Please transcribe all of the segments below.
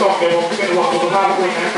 特典を含めるは異なるといない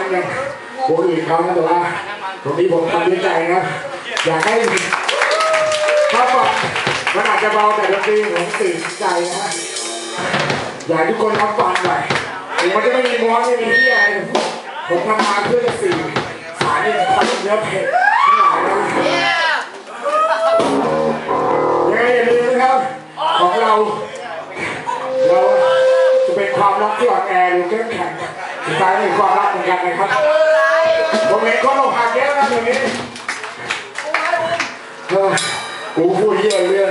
ฟังแล้วอาจจะไม่มันอย่างคนอื่นเขานะแต่ว่าตรงนี้ผมทำด้วยใจนะ อยากให้ถ้าฟังมันอาจจะเบาแต่ดนตรีผมตื่นใจนะอยากทุกคนรับฟังหน่อยถึงมันจะไม่มีม้วนไม่มีที่อะไรผมทำมาเพื่อสื่อสารเนี่ยทำเนื้อเพลงทั้งหลายนะยังไงอย่าลืมนะครับ ของเรา เราจะเป็นความรักที่อ่อนแอหรือเข้มแข็ง สุดท้ายเป็นความรักเหมือนกันนะครับผมเห็นคนอกหักเยอะนะเดี๋ยวนี้กูพูดเยอะเรื่อง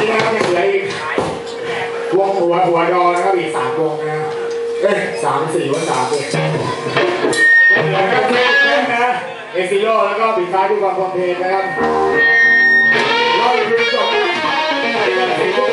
นี้นะครับยังเหลืออีกวงหัวหัวดอนะครับอีกสามวงนะเอ้ยสามสี่วันสามวงยังเหลือก็เนะเอซิโลแล้วก็ปิดท้ายด้วยความพร้อมเพลงนะครับราอยู่จบสี่วนะครับ